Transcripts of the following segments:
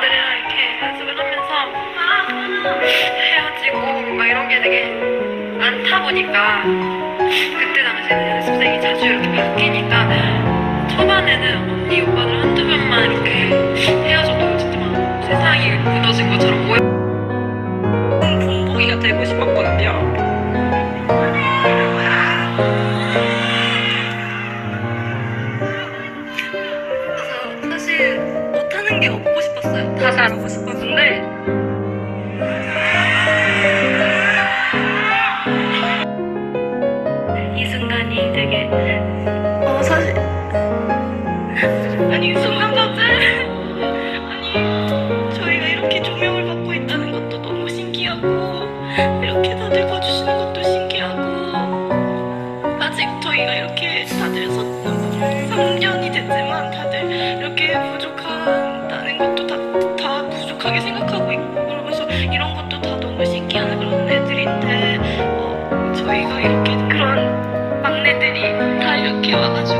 오빠들이랑 이렇게 연습을 하면서 헤어지고 막 이런 게 되게 많다 보니까 그때 당시에는 연습생이 자주 이렇게 바뀌니까 초반에는 언니 오빠들 한두 명만 이렇게 헤어져도 진짜 막 세상이 무너진 것처럼 모여 본보기가 되고 싶었거든요. 그래서 사실 못하는 게 없고. 다 잘하고 싶었는데. 이 순간이 되게 어 사실 아니 순간 갑자기 아니 저희가 이렇게 조명을 받고 있다는 것도 너무 신기하고 이렇게 다들 봐주시는 것도 신기하고 아직 저희가 이렇게 다 부족하게 생각하고 있고 그러면서 이런 것도 다 너무 신기한 그런 애들인데 어, 저희가 이렇게 그런 막내들이 다 이렇게 와가지고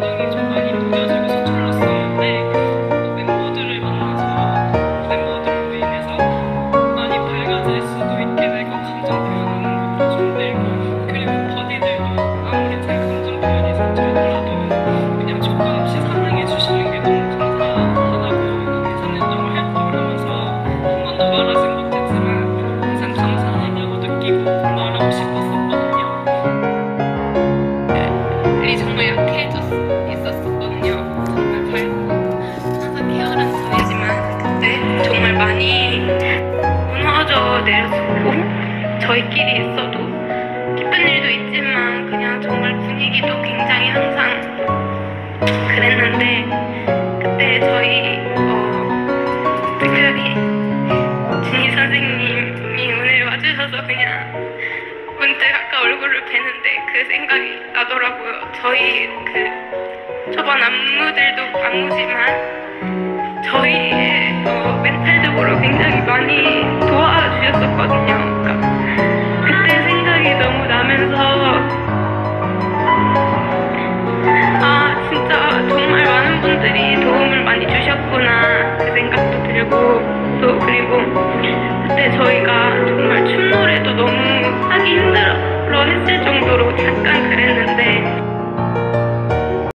Thank you. 저희끼리 있어도 기쁜 일도 있지만 그냥 정말 분위기도 굉장히 항상 그랬는데 그때 저희 어, 특별히 진희 선생님이 오늘 와주셔서 그냥 문득 아까 얼굴을 뵈는데 그 생각이 나더라고요. 저희 그 초반 안무들도 안무지만 저희의 어, 멘탈적으로 굉장히 많이 도와주셨었거든요. 그때 저희가 정말